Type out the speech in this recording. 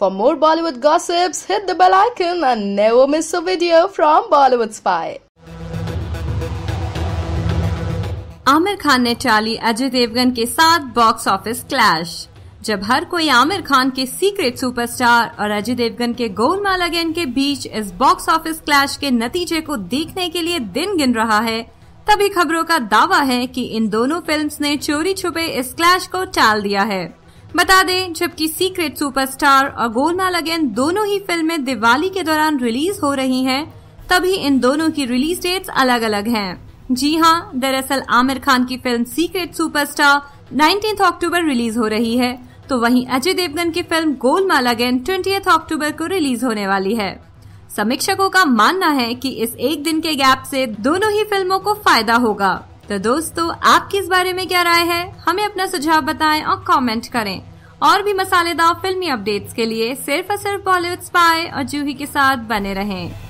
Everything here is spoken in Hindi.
For more Bollywood gossips, hit the bell icon and never miss a video from Bollywood Spy. Aamir Khan ने चाली अजय देवगन के साथ बॉक्स ऑफ़िस क्लैश जब हर कोई आमिर खान के सीक्रेट सुपरस्टार और अजय देवगन के गोलमाल अगेन के बीच इस बॉक्स ऑफ़िस क्लैश के नतीजे को देखने के लिए दिन गिन रहा है तभी खबरों का दावा है कि इन दोनों फिल्म्स ने चोरी छुपे इस क्लैश को टाल दिया है बता दें जबकि सीक्रेट सुपरस्टार और गोलमाल अगेन दोनों ही फ़िल्में दिवाली के दौरान रिलीज़ हो रही हैं, तभी इन दोनों की रिलीज़ डेट्स अलग अलग हैं। जी हाँ दरअसल आमिर खान की film secret superstar 19 October release हो रही है तो वहीं अजय देवगन की फ़िल्म गोलमाल अगेन 20 अक्टूबर को रिलीज़ होने वाली है समीक्षकों का मानना है कि इस एक दिन के गैप से दोनों ही फ़िल्मों को फ़ायदा होगा तो दोस्तों आपकी इस बारे में क्या राय है? हमें अपना सुझाव बताएँ और कमेंट करें। और भी मसालेदार फिल्मी अपडेट्स के लिए सिर्फ़ और सिर्फ़ बॉलीवुड स्पाई और जूही के साथ बने रहें।